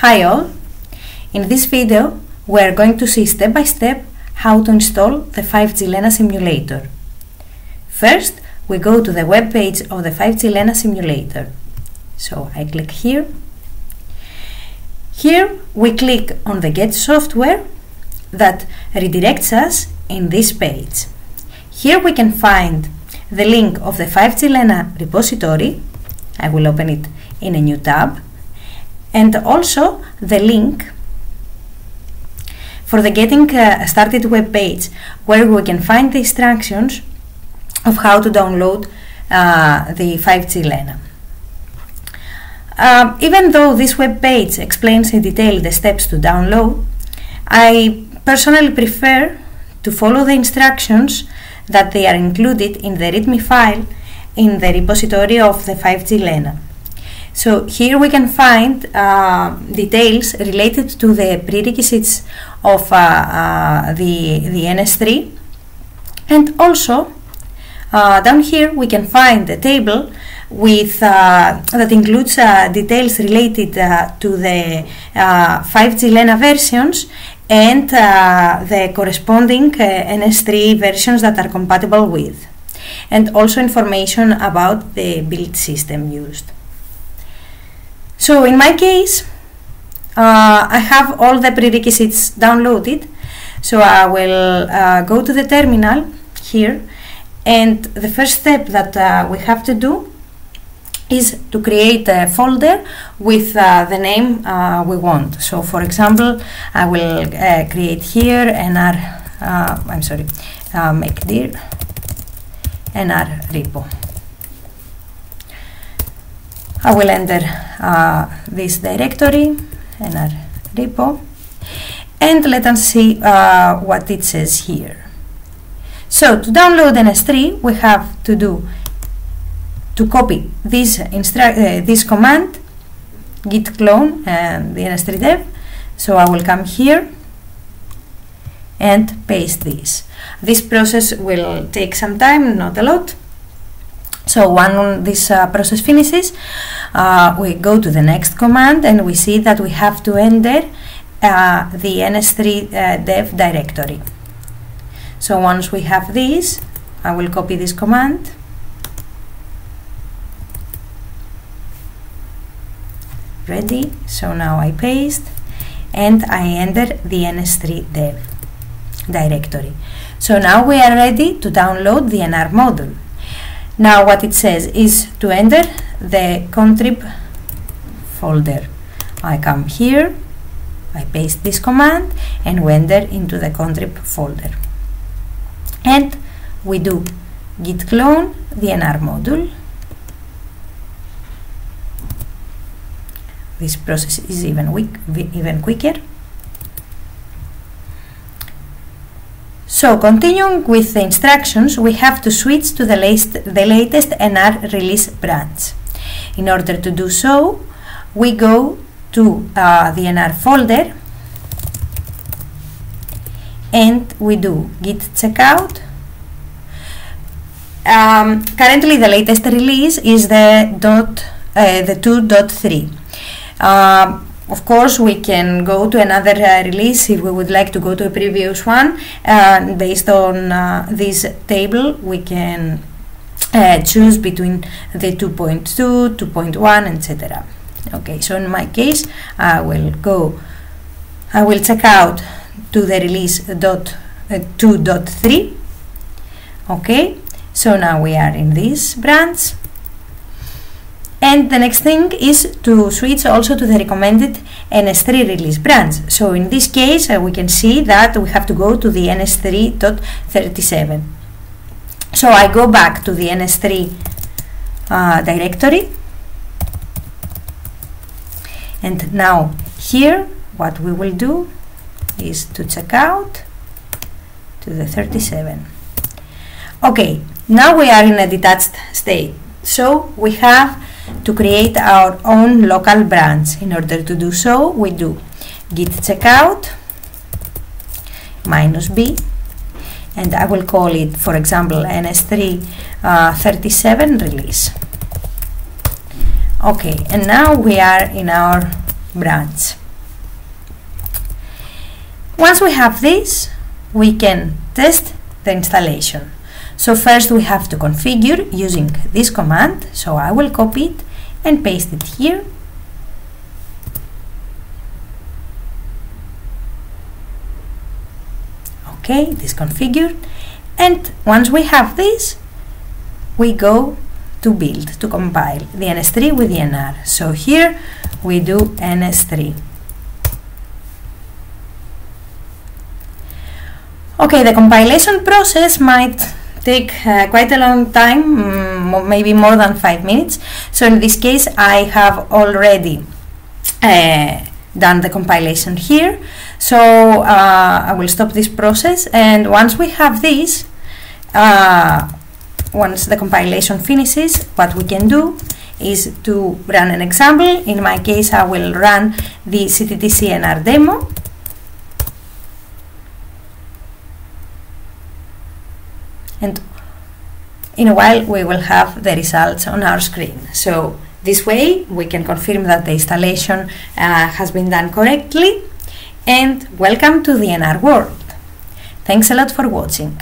Hi all! In this video we are going to see step by step how to install the 5G Lena simulator. First we go to the web page of the 5G Lena simulator. So I click here. Here we click on the get software that redirects us in this page. Here we can find the link of the 5G Lena repository. I will open it in a new tab and also the link for the getting uh, started web page where we can find the instructions of how to download uh, the 5G Lena. Uh, even though this web page explains in detail the steps to download, I personally prefer to follow the instructions that they are included in the README file in the repository of the 5G Lena. So here we can find uh, details related to the prerequisites of uh, uh, the, the NS3 and also uh, down here we can find a table with uh, that includes uh, details related to the 5G Lena versions and the corresponding NS3 versions that are compatible with and also information about the build system used. So in my case, uh, I have all the prerequisites downloaded. So I will uh, go to the terminal here and the first step that uh, we have to do is to create a folder with uh, the name uh, we want. So for example, I will uh, create here nr, I'm sorry, make dir nr repo. I will enter uh, this directory and our repo and let us see uh, what it says here. So to download NS3 we have to do to copy this, uh, this command git clone and the NS3 dev so I will come here and paste this. This process will take some time, not a lot so when this uh, process finishes, uh, we go to the next command and we see that we have to enter uh, the ns3 uh, dev directory. So once we have this, I will copy this command. Ready, so now I paste and I enter the ns3 dev directory. So now we are ready to download the NR module. Now what it says is to enter the contrib folder. I come here, I paste this command and we enter into the contrib folder. And we do git clone the NR module. This process is even, even quicker. So continuing with the instructions, we have to switch to the, latest, the latest NR release branch. In order to do so, we go to uh, the NR folder and we do git checkout. Um, currently the latest release is the, dot, uh, the 2.3. Uh, of course, we can go to another uh, release if we would like to go to a previous one. Uh, based on uh, this table, we can uh, choose between the 2.2, 2.1, etc. Okay, so in my case, I will go, I will check out to the release dot, uh, 2.3. Okay, so now we are in this branch and the next thing is to switch also to the recommended NS3 release branch. So in this case, uh, we can see that we have to go to the NS3.37. So I go back to the NS3 uh, directory. And now here, what we will do is to check out to the 37. Okay, now we are in a detached state. So we have to create our own local branch. In order to do so, we do git checkout minus b and I will call it, for example, ns3 uh, 37 release. Okay, and now we are in our branch. Once we have this, we can test the installation. So first we have to configure using this command. So I will copy it and paste it here. Okay, this configured. And once we have this, we go to build, to compile the NS3 with the NR. So here we do NS3. Okay, the compilation process might take uh, quite a long time, mm, maybe more than five minutes. So in this case, I have already uh, done the compilation here. So uh, I will stop this process, and once we have this, uh, once the compilation finishes, what we can do is to run an example. In my case, I will run the CTTCNR demo and in a while we will have the results on our screen. So this way we can confirm that the installation uh, has been done correctly and welcome to the NR world. Thanks a lot for watching.